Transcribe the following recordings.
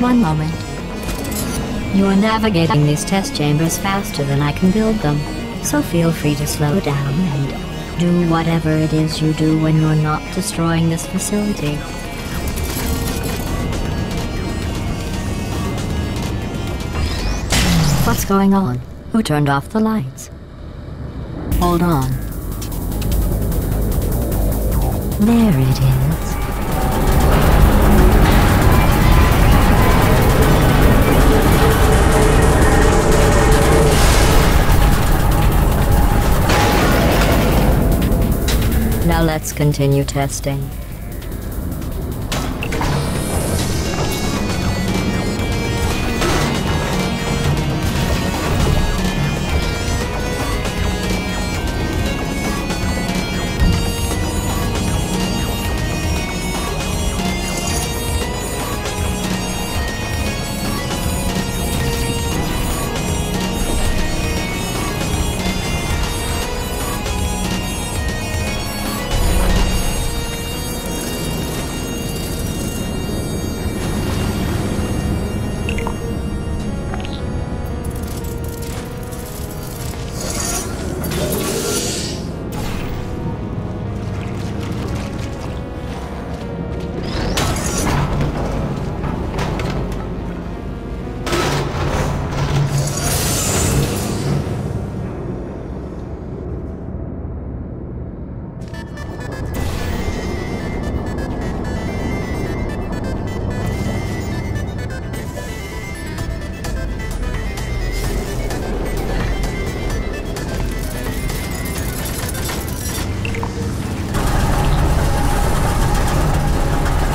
One moment. You are navigating these test chambers faster than I can build them, so feel free to slow down and do whatever it is you do when you're not destroying this facility. What's going on? Who turned off the lights? Hold on. There it is. Now let's continue testing.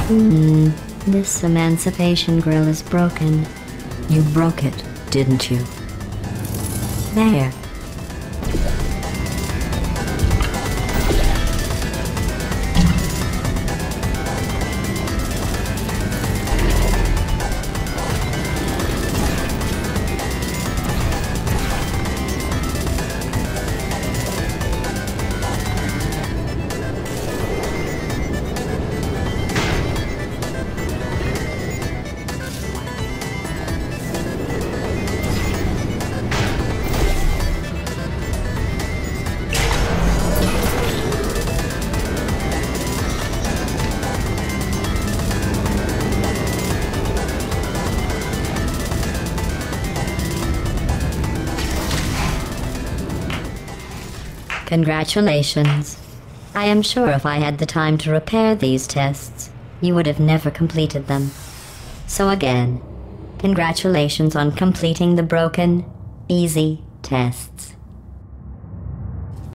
Hmm, this emancipation grill is broken. You broke it, didn't you? There. Congratulations. I am sure if I had the time to repair these tests, you would have never completed them. So again, congratulations on completing the broken, easy tests.